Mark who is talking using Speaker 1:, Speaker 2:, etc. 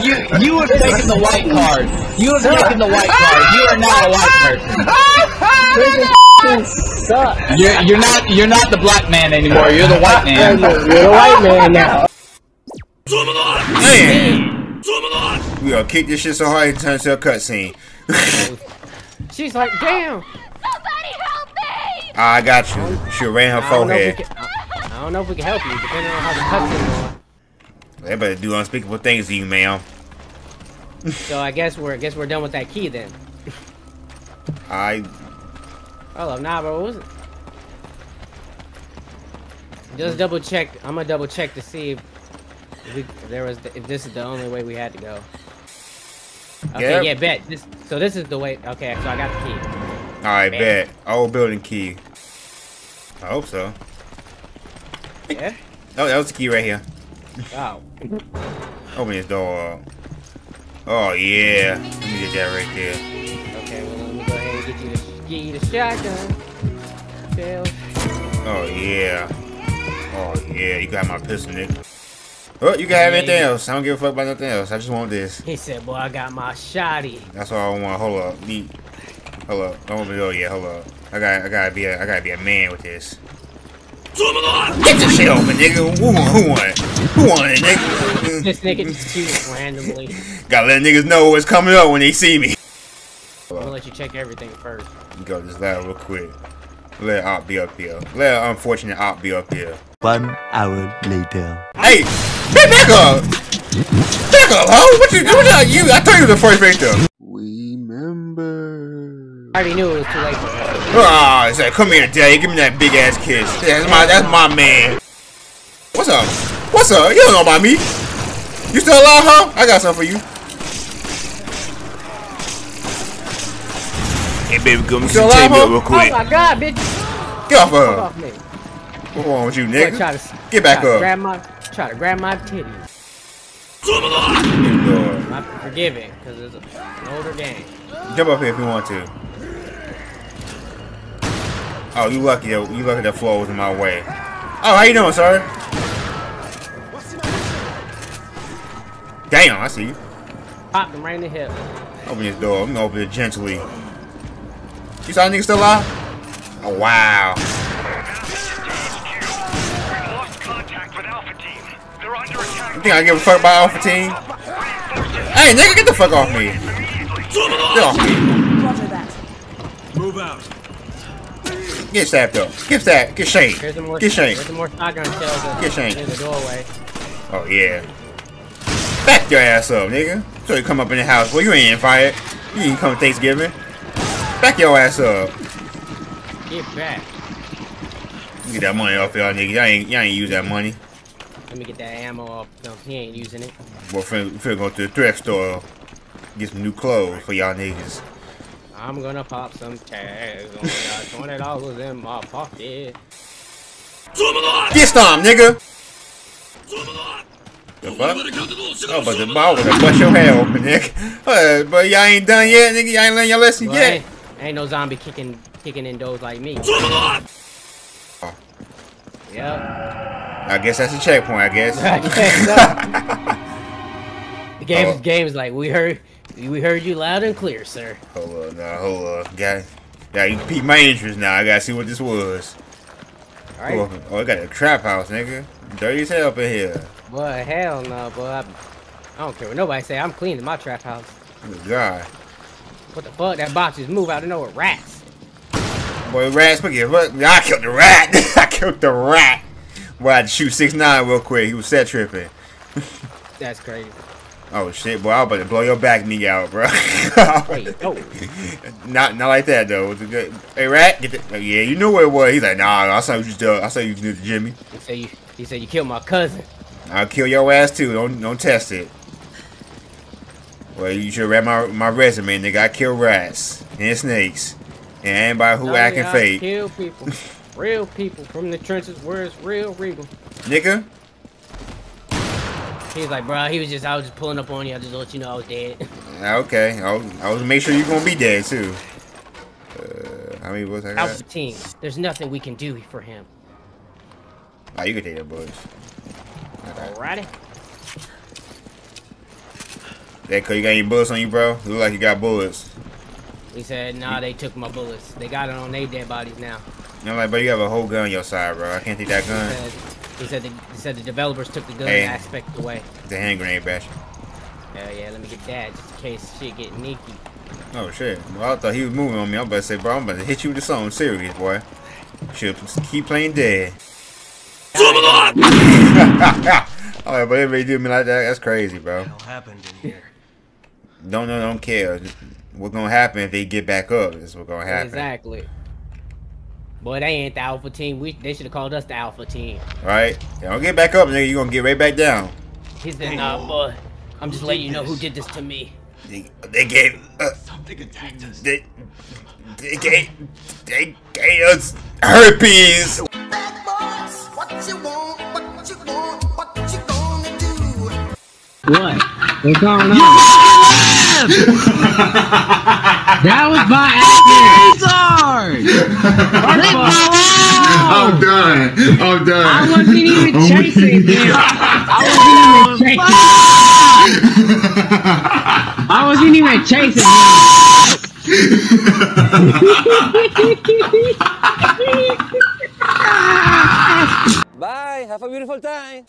Speaker 1: You you have taken the white card. You have taken the white card. You are not a white person.
Speaker 2: Suck.
Speaker 1: You're you're not you're not the black man anymore. You're the white man.
Speaker 2: You're the white man now.
Speaker 3: Man! We gonna kick this shit so hard it turns to a cutscene.
Speaker 2: She's like, damn.
Speaker 4: Somebody help me!
Speaker 3: Ah, I got you. She ran her
Speaker 2: I don't, know if we
Speaker 3: forehead.
Speaker 2: can, I, I don't know if we can help you, depending on how the cutscene going.
Speaker 3: They better do unspeakable things to you, ma'am.
Speaker 2: So I guess we're I guess we're done with that key then.
Speaker 3: I
Speaker 2: Hold up, nah, bro. What was it? Just double check. I'm gonna double check to see if, we, if there was if this is the only way we had to go. Okay,
Speaker 3: Yep.
Speaker 2: yeah, bet. This so this is the way. Okay, so I got the key.
Speaker 3: All
Speaker 2: right,
Speaker 3: bet. Old building key. I hope so.
Speaker 2: Yeah.
Speaker 3: Oh, that was the key right here.
Speaker 2: Oh.
Speaker 3: Open this door up. Oh yeah. Let me get that right there.
Speaker 2: Okay. Well, let me go ahead and get you the get you the shotgun. Tail.
Speaker 3: Oh yeah. Oh yeah. You got my pistol, nigga. Oh, you got everything else. I don't give a fuck about nothing else. I just want this.
Speaker 2: He said, "Boy, I got my shotty."
Speaker 3: That's all I want. Hold up. Me. Hold up. Don't open the door yet. Hold up. I got. I gotta be. A, I gotta be a man with this. Get this shit open, nigga. Who want? Who want it? Who want it, nigga?
Speaker 2: This nigga just shoots randomly.
Speaker 3: Gotta let niggas know what's coming up when they see me.
Speaker 2: I'm gonna let you check everything first.
Speaker 3: Go this ladder real quick. Let op be up here. Let an unfortunate op be up here.
Speaker 5: One hour later.
Speaker 3: Hey, hey, back up! Back up, ho! What you doing? You? I thought you was the first right there.
Speaker 5: Remember.
Speaker 2: I already knew it was too late.
Speaker 3: Ah, it's like, come here, daddy. Give me that big ass kiss. That's my, that's my man. What's up? What's up? You don't know about me. You still alive, huh? I got something for you. Hey, baby, come still see alive, me huh? real
Speaker 2: Oh my god, bitch!
Speaker 3: Get off
Speaker 2: Fuck
Speaker 3: her.
Speaker 2: off me.
Speaker 3: What's wrong with you, nigga?
Speaker 2: try to
Speaker 3: Get back
Speaker 2: try
Speaker 3: up.
Speaker 2: grab my try to grab my titties.
Speaker 3: Lord.
Speaker 2: I forgive it because it's an older game.
Speaker 3: Jump up here if you want to. Oh, you lucky. that- You lucky that floor was in my way. Oh, how you doing, sir? Damn, I see you.
Speaker 2: Popped him right in the hip.
Speaker 3: Open this door. I'm gonna open it gently. You saw a nigga still alive? Oh, wow.
Speaker 6: Lost contact with Alpha Team. They're under attack.
Speaker 3: You think I give a fuck about Alpha Team? Hey, nigga, get the fuck off me. Get off me.
Speaker 6: Move out.
Speaker 3: Get stabbed up. Get stabbed. Get shanked.
Speaker 2: Here's some.
Speaker 3: Get shanked.
Speaker 2: Here's some more shotgun shells in,
Speaker 3: Get shanked.
Speaker 2: in the doorway.
Speaker 3: Oh, yeah. Back your ass up, nigga. So you come up in the house. Well, you ain't invited. You ain't come Thanksgiving. Back your ass up.
Speaker 2: Get back.
Speaker 3: Get that money off y'all nigga. Y'all ain't, y'all ain't use that money.
Speaker 2: Let me get that ammo off. No, he ain't using it.
Speaker 3: Well, finna, finna go to the thrift store. Get some new clothes for y'all niggas.
Speaker 2: I'm gonna pop some tags. Only got twenty dollars in my pocket.
Speaker 3: Get stomped, nigga! The fuck? Oh, but the ball was gonna bust your head open, nigga. Uh, but y'all ain't done yet, nigga. Y'all ain't learned your lesson
Speaker 2: Well,
Speaker 3: yet.
Speaker 2: ain't, ain't no zombie kicking kicking in doors like me. Yep.
Speaker 3: I guess that's a checkpoint, I guess.
Speaker 2: I guess so. The game,
Speaker 3: Oh.
Speaker 2: game is like we heard, we heard you loud and clear, sir.
Speaker 3: hold up, now, hold up. Got, yeah, you piqued my interest now. I gotta see what this was.
Speaker 2: All right.
Speaker 3: Oh, oh, I got a trap house, nigga. Dirty as hell up in here.
Speaker 2: Boy, hell no, boy. I, I don't care what nobody say. I'm cleaning my trap house.
Speaker 3: Good God.
Speaker 2: What the fuck? That box just moved out of nowhere. Rats.
Speaker 3: Boy, rat spaghetti. What? I killed the rat. I killed the rat. Boy, I had to shoot 6 9 real quick. He was set tripping.
Speaker 2: That's crazy.
Speaker 3: Oh shit, boy, I was about to blow your back knee out, bro.
Speaker 2: Oh.
Speaker 3: not not like that though. It was a good. Hey, rat, get the. oh, yeah, you know where it was. He's like, nah, I saw you just. Uh, I saw you do to Jimmy.
Speaker 2: He said you. He said you killed my cousin.
Speaker 3: I'll kill your ass too. Don't don't test it. Well, you should read my my resume, nigga. I kill rats and snakes and anybody who
Speaker 2: Oh,
Speaker 3: acting
Speaker 2: I
Speaker 3: fake,
Speaker 2: Kill people. real people from the trenches where it's real regal.
Speaker 3: nigga.
Speaker 2: He was like, bro, he was just, I was just pulling up on you. I just let you know I was dead.
Speaker 3: Ah, Okay, I was, I was make sure you're gonna be dead too. Uh, how many bullets I got?
Speaker 2: Alpha team, there's nothing we can do for him.
Speaker 3: Ah, you can take the bullets. Okay.
Speaker 2: Alrighty.
Speaker 3: That cause you got any bullets on you, bro? You look like you got bullets.
Speaker 2: He said, nah, they took my bullets. They got it on their dead bodies now.
Speaker 3: And I'm like, bro, you have a whole gun on your side, bro. I can't take that
Speaker 2: He
Speaker 3: gun.
Speaker 2: said, he said, the, he said the developers took the gun
Speaker 3: Hey.
Speaker 2: aspect away.
Speaker 3: The hand grenade bash.
Speaker 2: Hell yeah, let me get that just in case shit get sneaky.
Speaker 3: Oh shit. Well, I thought he was moving on me. I'm about to say, bro, I'm about to hit you with something serious, boy. Should keep playing dead. Alright, but everybody do me like that. That's crazy, bro.
Speaker 6: hell happened in here?
Speaker 3: Don't no, don't care. What's gonna happen if they get back up? Is what's gonna happen.
Speaker 2: Exactly. Boy, they ain't the alpha team. We they should have called us the alpha team.
Speaker 3: Right? They don't get back up, nigga. You gonna get right back down.
Speaker 2: He said, nah, boy. I'm just letting you know who did this to me.
Speaker 3: They, they gave. Uh,
Speaker 6: Something attacked us.
Speaker 3: they, they gave. They gave us herpes.
Speaker 7: Bad boys, what you want, what you want, What?
Speaker 2: What's going on? that was by accident.
Speaker 8: I'm done. I'm done.
Speaker 2: I wasn't even oh, chasing him. I wasn't even chasing. I wasn't even chasing him.
Speaker 9: Bye. Have a beautiful time.